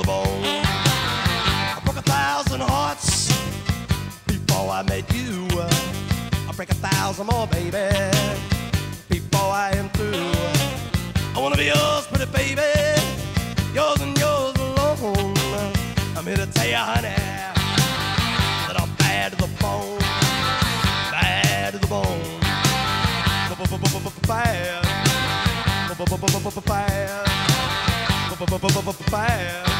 the bone. I broke a thousand hearts before I met you. I break a thousand more, baby, before I am through. I wanna be yours, pretty baby, yours and yours alone. I'm here to tell you, honey, that I'm bad to the bone, bad to the bone, bad, bad, bad, bad